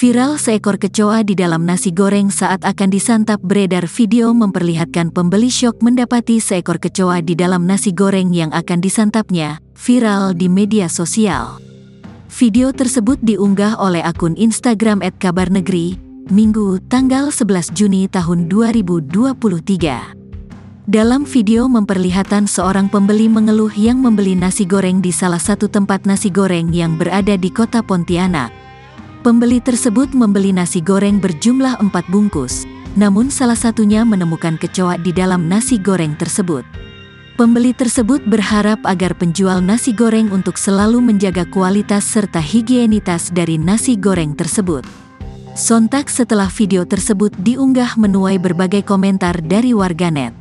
Viral seekor kecoa di dalam nasi goreng saat akan disantap beredar video memperlihatkan pembeli syok mendapati seekor kecoa di dalam nasi goreng yang akan disantapnya, viral di media sosial. Video tersebut diunggah oleh akun Instagram @kabarnegri, Minggu, tanggal 11 Juni tahun 2023. Dalam video memperlihatkan seorang pembeli mengeluh yang membeli nasi goreng di salah satu tempat nasi goreng yang berada di kota Pontianak. Pembeli tersebut membeli nasi goreng berjumlah empat bungkus, namun salah satunya menemukan kecoa di dalam nasi goreng tersebut. Pembeli tersebut berharap agar penjual nasi goreng untuk selalu menjaga kualitas serta higienitas dari nasi goreng tersebut. Sontak setelah video tersebut diunggah menuai berbagai komentar dari warganet.